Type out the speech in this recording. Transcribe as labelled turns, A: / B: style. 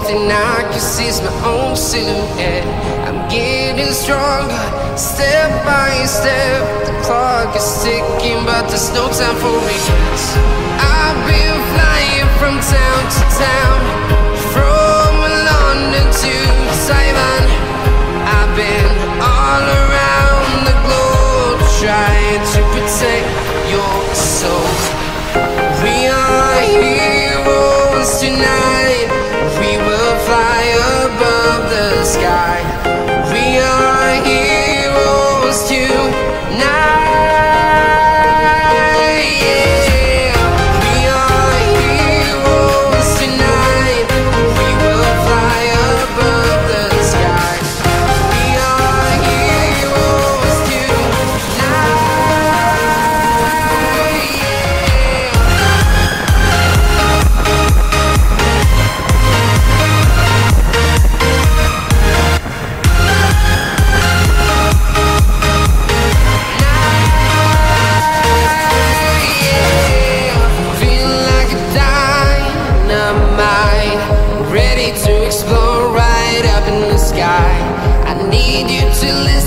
A: thing I can see is my own silhouette. I'm getting stronger, step by step. The clock is ticking, but there's no time for regrets. I've been